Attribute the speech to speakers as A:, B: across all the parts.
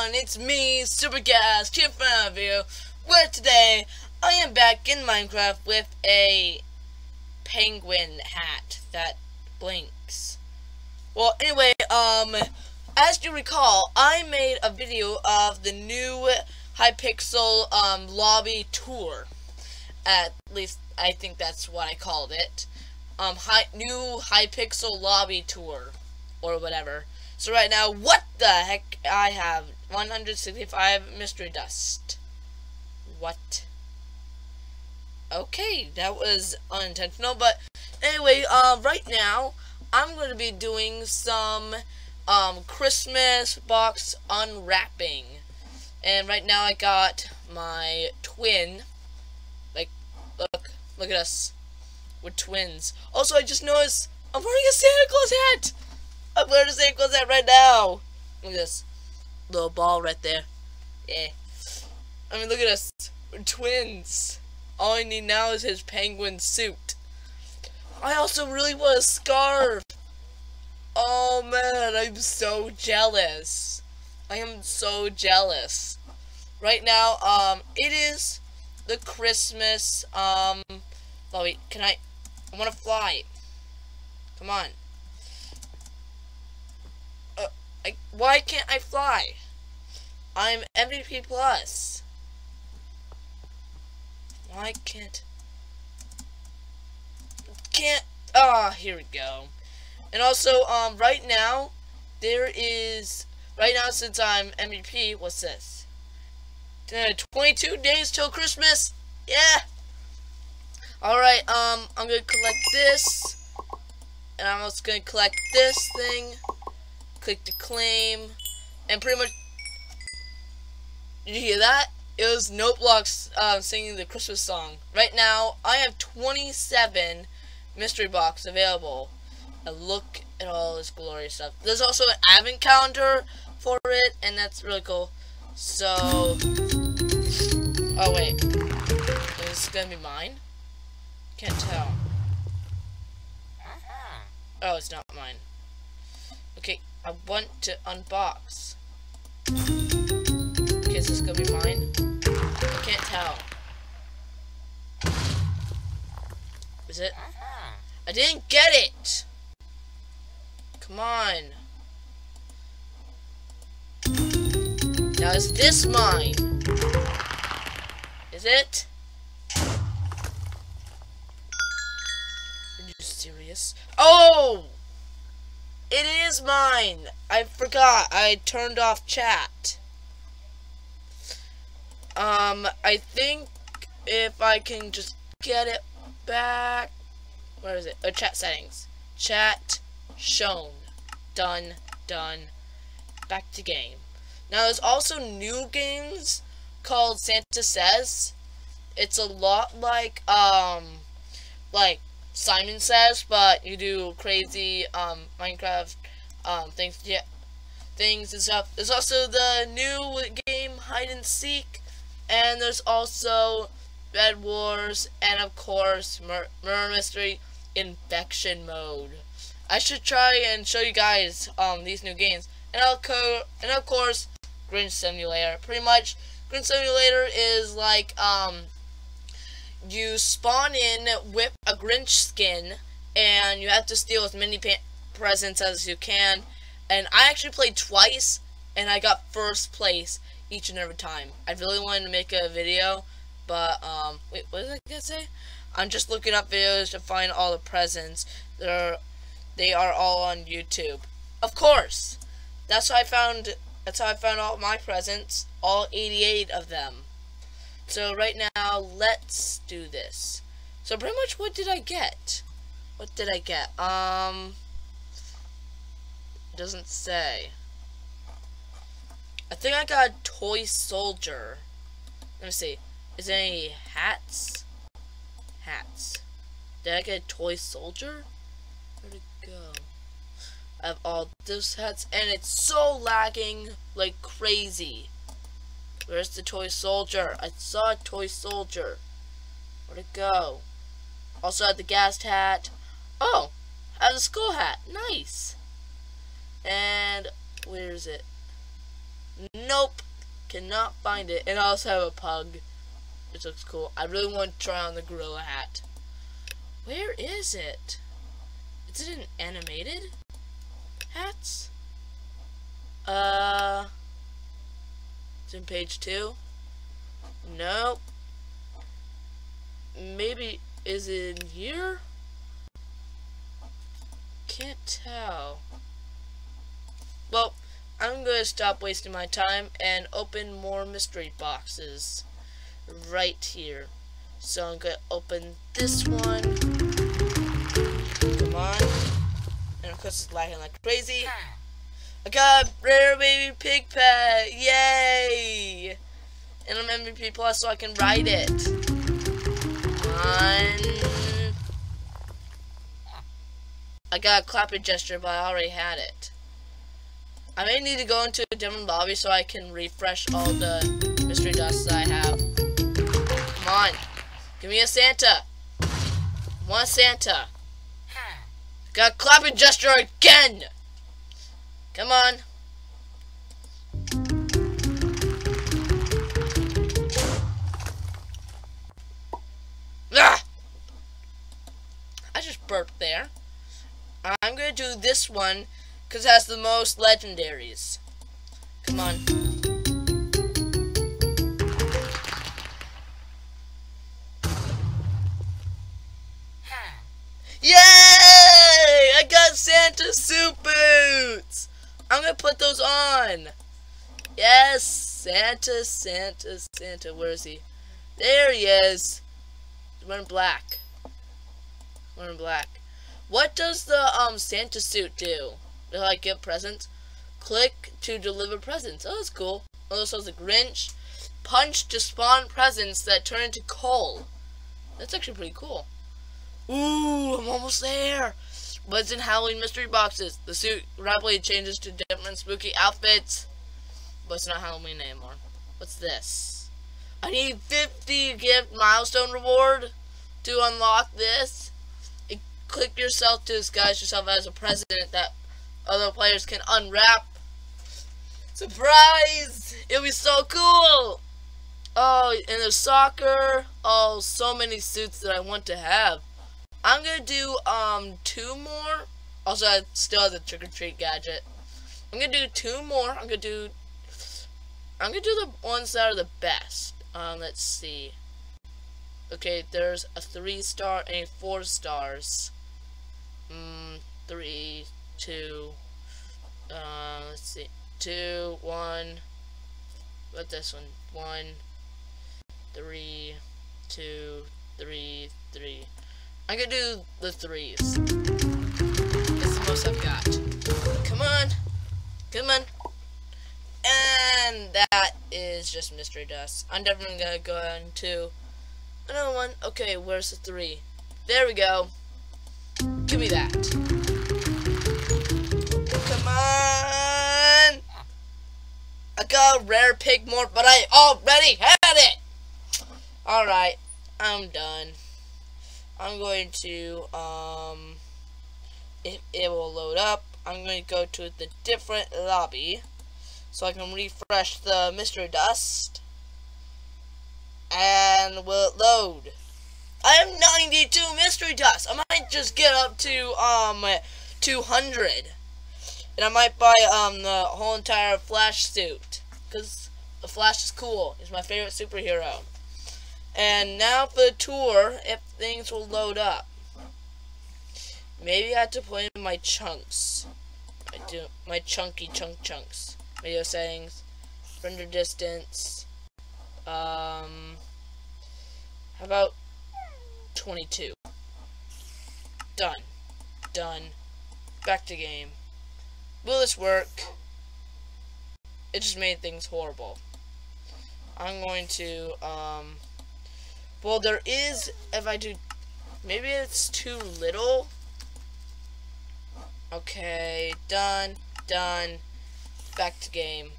A: everyone, it's me, SuperGhast, here in front you, where today I am back in Minecraft with a penguin hat that blinks. Well, anyway, um, as you recall, I made a video of the new Hypixel, um, lobby tour. At least, I think that's what I called it. Um, high, new Hypixel lobby tour, or whatever. So right now, what the heck? I have 165 mystery dust. What? Okay, that was unintentional, but anyway, uh, right now, I'm going to be doing some um, Christmas box unwrapping. And right now I got my twin. Like, look, look at us. We're twins. Also, I just noticed I'm wearing a Santa Claus hat. I'm wearing a Santa Claus hat right now. Look at this. Little ball right there. Yeah. I mean, look at us. We're twins. All I need now is his penguin suit. I also really want a scarf. Oh man, I'm so jealous. I am so jealous. Right now, um, it is the Christmas, um, oh wait, can I, I want to fly. Come on. I, why can't I fly? I'm MVP plus. Why can't... Can't... Ah, oh, here we go. And also, um, right now, there is... Right now, since I'm MVP, what's this? Uh, 22 days till Christmas? Yeah! Alright, um, I'm gonna collect this. And I'm also gonna collect this thing click to claim, and pretty much, did you hear that? It was Noteblox uh, singing the Christmas song. Right now, I have 27 mystery box available. And look at all this glorious stuff. There's also an advent calendar for it, and that's really cool. So, oh wait, is this gonna be mine? Can't tell. Oh, it's not mine. Okay, I want to unbox. Okay, is this gonna be mine? I can't tell. Is it? Uh-huh. I didn't get it! Come on. Now is this mine? Is it? Are you serious? Oh! It is mine! I forgot. I turned off chat. Um, I think if I can just get it back. Where is it? Oh, chat settings. Chat shown. Done. Done. Back to game. Now, there's also new games called Santa Says. It's a lot like, um, like Simon Says, but you do crazy um, Minecraft um, things, yeah, things and stuff. There's also the new game Hide and Seek, and there's also Bed Wars, and of course Mur Murder Mystery Infection Mode. I should try and show you guys um, these new games, and I'll co and of course Grinch Simulator. Pretty much, Grinch Simulator is like um you spawn in with a Grinch skin, and you have to steal as many presents as you can. And I actually played twice, and I got first place each and every time. I really wanted to make a video, but, um, wait, what did I gonna say? I'm just looking up videos to find all the presents. They're, they are all on YouTube. Of course! That's how I found, that's how I found all my presents. All 88 of them. So right now, let's do this. So pretty much what did I get? What did I get? Um, doesn't say. I think I got a toy soldier. Let me see. Is there any hats? Hats. Did I get a toy soldier? Where'd it go? I have all those hats, and it's so lagging like crazy. Where's the toy soldier? I saw a toy soldier. Where'd it go? Also had the gas hat. Oh, have the skull hat. Nice. And where is it? Nope. Cannot find it. And I also have a pug. Which looks cool. I really want to try on the gorilla hat. Where is it? Is it an animated hats? Uh, it's in page two. Nope. Maybe is it in here? Can't tell. Well, I'm to stop wasting my time and open more mystery boxes right here. So I'm to open this one. Come on. And of course it's lagging like crazy. I got a rare baby pig pet! Yay! And I'm MVP Plus so I can ride it. One. I got a clapping gesture but I already had it. I may need to go into a different lobby so I can refresh all the mystery dusts I have. Come on. Give me a Santa. One Santa. Got a clapping gesture again. Come on. Ah! I just burped there. I'm gonna do this one because it has the most legendaries. Come on. On! Yes! Santa, Santa, Santa. Where is he? There he is! Wearing black. Wearing black. What does the um Santa suit do? to like get presents. Click to deliver presents. Oh, that's cool. Also, it's a Grinch. Punch to spawn presents that turn into coal. That's actually pretty cool. Ooh, I'm almost there. It's in Halloween mystery boxes. The suit rapidly changes to different spooky outfits. But it's not Halloween anymore. What's this? I need 50 gift milestone reward to unlock this. click yourself to disguise yourself as a president that other players can unwrap. Surprise! It'll be so cool! Oh, and there's soccer. Oh, so many suits that I want to have. I'm gonna do um two more. Also, I still have the trick or treat gadget. I'm gonna do two more. I'm gonna do. I'm gonna do the ones that are the best. Um, let's see. Okay, there's a three star and four stars. Mm, three, two, uh, let's see, two, one, what this one, one, three, two, three, three. I'm gonna do the threes. That's the most I've got. Come on, come on. And that is just mystery dust. I'm definitely gonna go into another one. Okay, where's the three? There we go. Give me that. Come on! I got a rare pig more, but I already had it! Alright, I'm done. I'm going to, um, it, it will load up. I'm going to go to the different lobby so I can refresh the mystery dust. And will it load? I have 92 mystery dust. I might just get up to, um, 200. And I might buy um the whole entire Flash suit. Because the Flash is cool. He's my favorite superhero. And now for the tour, if things will load up. Maybe I have to put in my chunks. I do my chunky chunk chunks. Video settings, render distance. Um, how about 22? Done. Done. Back to game. Will this work? It just made things horrible. I'm going to, um, well, there is, if I do, maybe it's too little. Okay, done, done, back to game.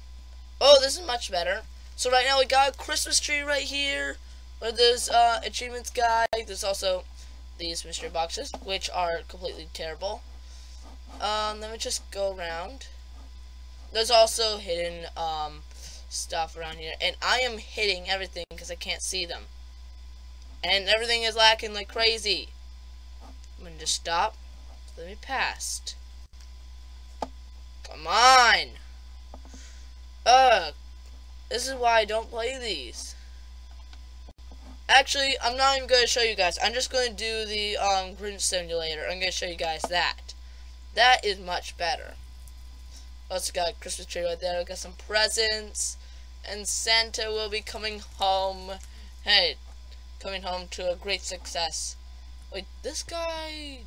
A: Oh, this is much better. So right now we got a Christmas tree right here, where there's, uh, achievements guide. There's also these mystery boxes, which are completely terrible. Um, let me just go around. There's also hidden, um, stuff around here. And I am hitting everything because I can't see them. And everything is lacking like crazy. I'm to just stop. Let me past. Come on. Ugh. This is why I don't play these. Actually, I'm not even going to show you guys. I'm just going to do the um, Grinch Simulator. I'm going to show you guys that. That is much better. Also got a Christmas tree right there. We got some presents. And Santa will be coming home. Hey, coming home to a great success. Wait, this guy...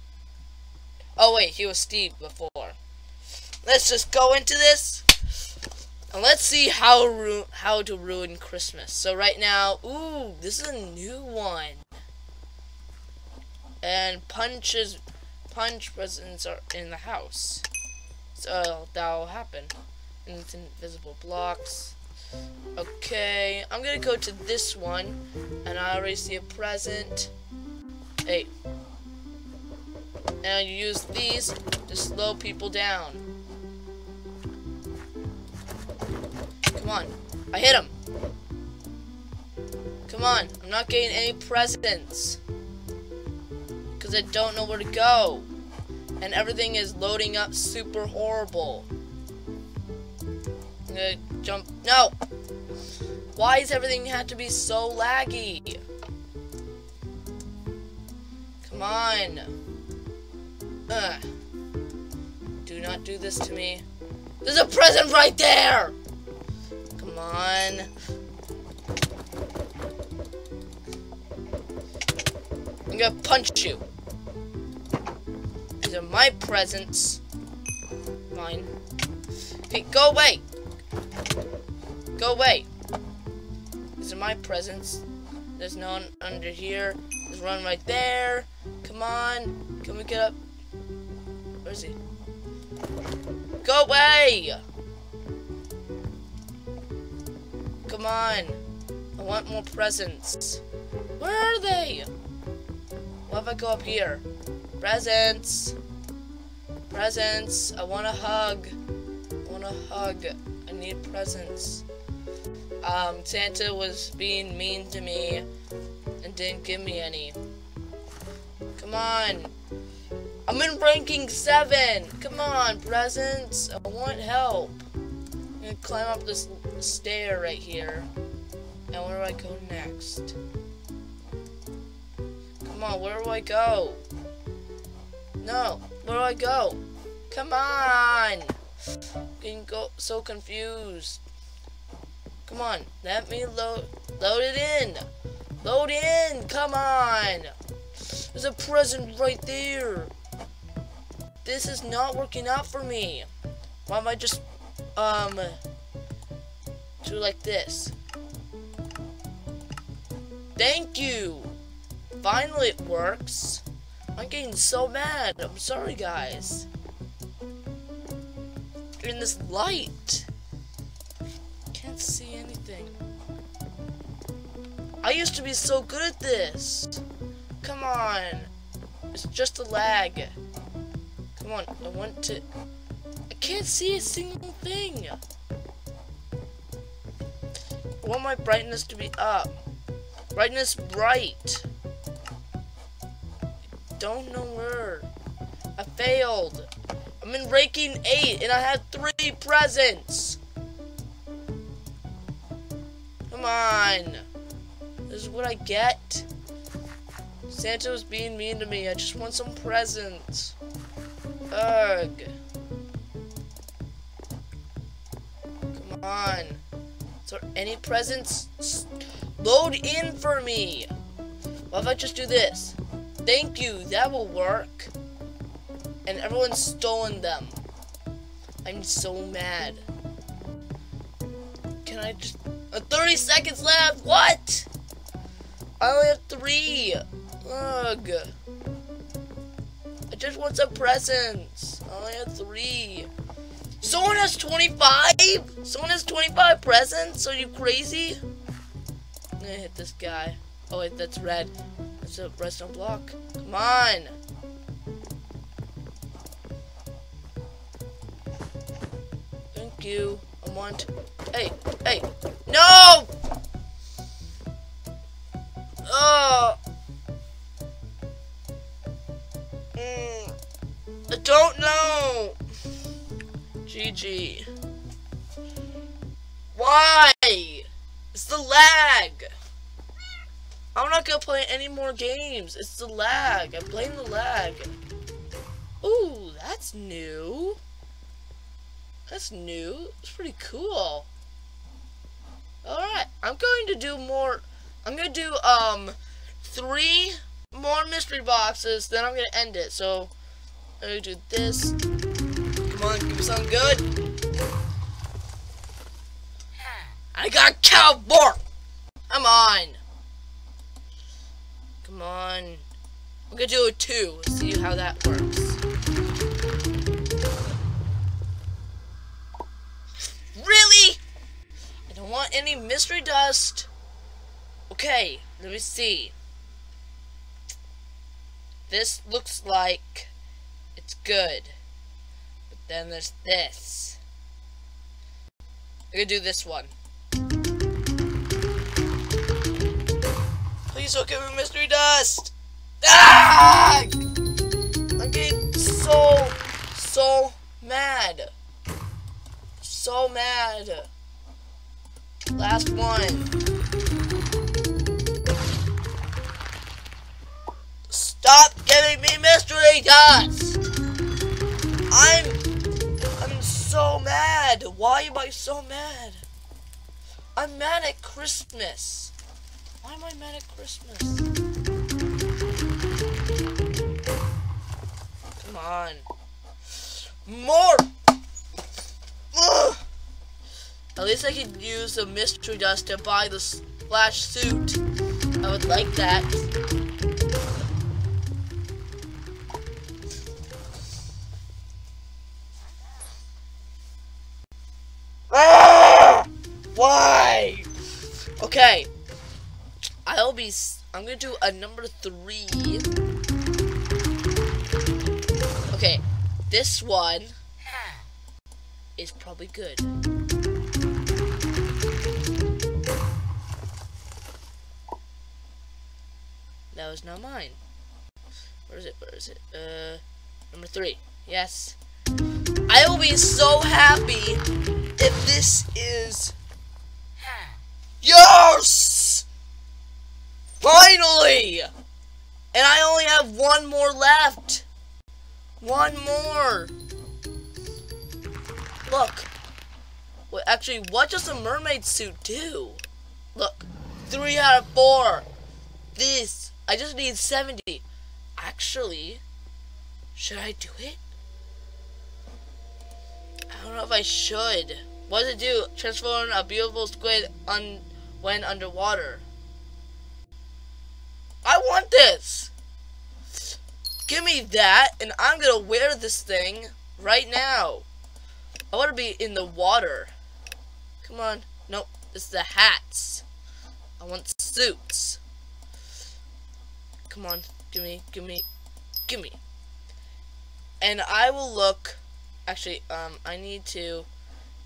A: Oh wait, he was Steve before. Let's just go into this. And let's see how how to ruin Christmas. So right now, ooh, this is a new one. And punches, punch presents are in the house. So that'll happen. And it's invisible blocks. Okay, I'm gonna go to this one, and I already see a present. Hey. And you use these to slow people down. Come on. I hit him. Come on. I'm not getting any presents. Because I don't know where to go. And everything is loading up super horrible. I'm gonna jump. No! Why is everything had to be so laggy? Come on. Ugh. Do not do this to me. There's a present right there! Come on. I'm gonna punch you. These are my presents. Mine. Okay, go away! Go away! These my presents. There's none under here. There's one right there. Come on. Can we get up? Where is he? Go away! Come on. I want more presents. Where are they? What if I go up here? Presents. Presents. I want a hug. I want a hug. I need presents um, Santa was being mean to me and didn't give me any. Come on. I'm in ranking 7. Come on, presents. I want help. I'm gonna climb up this stair right here. And where do I go next? Come on, where do I go? No, where do I go? Come on! I'm getting go so confused. Come on, let me load load it in. Load in, come on. There's a present right there. This is not working out for me. Why am I just um do like this? Thank you. Finally it works. I'm getting so mad. I'm sorry guys. In this light I used to be so good at this. Come on. It's just a lag. Come on, I want to... I can't see a single thing. I want my brightness to be up. Brightness bright. don't know where. I failed. I'm in ranking 8 and I have 3 presents. Come on. This is what I get. Santa was being mean to me. I just want some presents. Ugh. Come on. Is there any presents? Load in for me. What if I just do this? Thank you. That will work. And everyone's stolen them. I'm so mad. Can I just... Uh, 30 seconds left. What? I only have three. Ugh. I just want some presents. I only have three. Someone has 25? Someone has 25 presents? Are you crazy? I'm gonna hit this guy. Oh wait, that's red. That's a redstone block. Come on. Thank you. I want. Hey, hey, no! Oh. Mm. I don't know. GG. Why? It's the lag. I'm not gonna play any more games. It's the lag. I'm playing the lag. Ooh, that's new. That's new. It's pretty cool. Alright, I'm going to do more. I'm going to do, um, three more mystery boxes, then I'm going to end it. So, I'm going to do this. Come on, give me something good. I got cowboy! Come on. Come on. I'm going to do a two. See how that works. Don't want any mystery dust. Okay, let me see. This looks like it's good. But then there's this. I'm gonna do this one. Please don't give me mystery dust! Ah! I'm getting so, so mad so mad. Last one. Stop giving me mystery dots! I'm... I'm so mad. Why am I so mad? I'm mad at Christmas. Why am I mad at Christmas? Come on. More Ugh. At least I could use the mystery dust to buy the splash suit. I would like that. Ah! Why? Okay. I'll be. I'm gonna do a number three. Okay. This one is probably good. That was not mine. Where is it? Where is it? Uh, number three. Yes. I will be so happy if this is... Yes! Finally! And I only have one more left. One more. Look. Wait, actually, what does a mermaid suit do? Look. Three out of four. This. I just need 70. Actually, should I do it? I don't know if I should. What does it do? Transform a beautiful squid un when underwater. I want this! Give me that, and I'm gonna wear this thing right now. I want to be in the water. Come on. Nope. It's the hats. I want suits. Come on. Give me, give me, give me. And I will look. Actually, um, I need to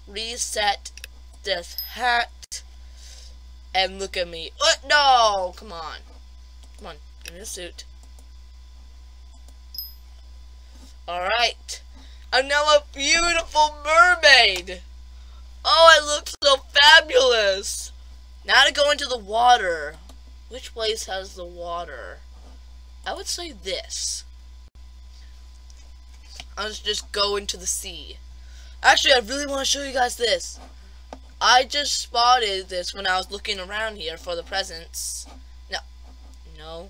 A: reset this hat. And look at me. Oh, no! Come on. Come on. Give me a suit. Alright. I'm now a beautiful mermaid. Oh, I look so fabulous. Now to go into the water. Which place has the water? I would say this. I'll just go into the sea. Actually, I really want to show you guys this. I just spotted this when I was looking around here for the presents. No. No.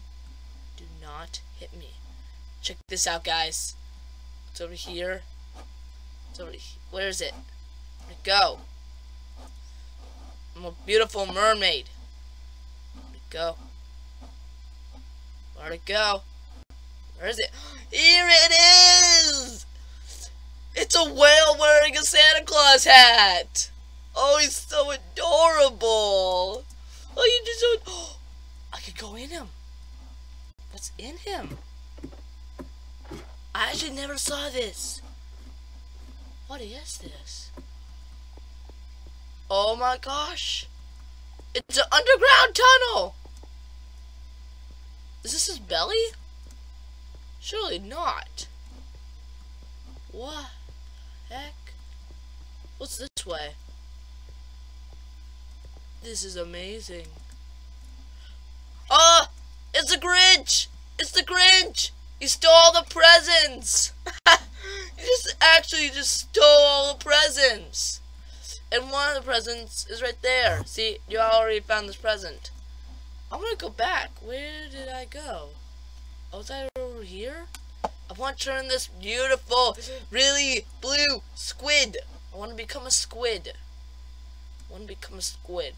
A: Do not hit me. Check this out, guys. It's over here. It's over here. Where is it? Where'd it go? I'm a beautiful mermaid. Where'd it go? Where'd it go? Where is it? Here it is! It's a whale wearing a Santa Claus hat! Oh, he's so adorable! Oh, you just so... Oh, I could go in him. What's in him? I actually never saw this. What is this? Oh my gosh. It's an underground tunnel. Is this his belly? Surely not. What heck? What's this way? This is amazing. Oh, it's the Grinch! It's the Grinch! He stole all the presents! he just actually just stole all the presents! And one of the presents is right there. See, you already found this present. I'm gonna go back. Where did I go? Oh, was I over here? I want to turn this beautiful, really blue squid. I want to become a squid. I want to become a squid.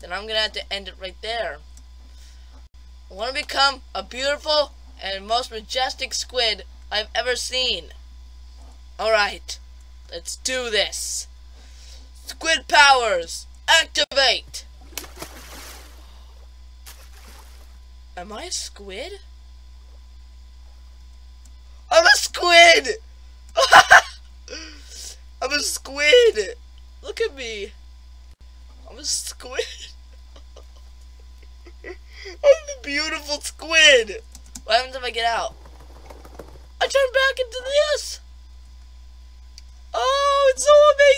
A: Then I'm gonna have to end it right there. I want to become a beautiful and most majestic squid I've ever seen. Alright, let's do this. Squid powers, activate! Am I a squid? I'm a squid! I'm a squid! Look at me. I'm a squid. I'm the beautiful squid! What happens if I get out? I turn back into this! Oh, it's so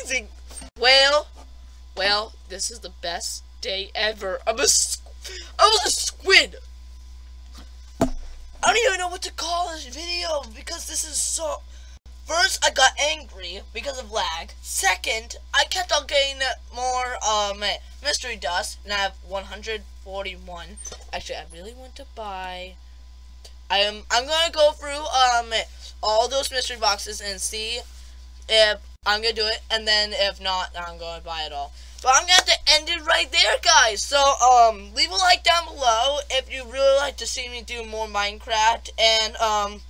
A: amazing! Well, well, this is the best day ever. I'm a, I was a squid. I don't even know what to call this video because this is so. First, I got angry because of lag. Second, I kept on getting more um mystery dust, and I have 141. Actually, I really want to buy. I am. I'm gonna go through um all those mystery boxes and see if I'm gonna do it, and then if not, I'm gonna buy it all. But I'm gonna have to end it right there, guys. So, um, leave a like down below if you really like to see me do more Minecraft, and, um,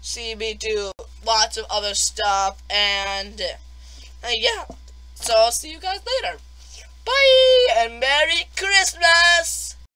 A: see me do lots of other stuff, and, uh, yeah. So, I'll see you guys later. Bye, and Merry Christmas!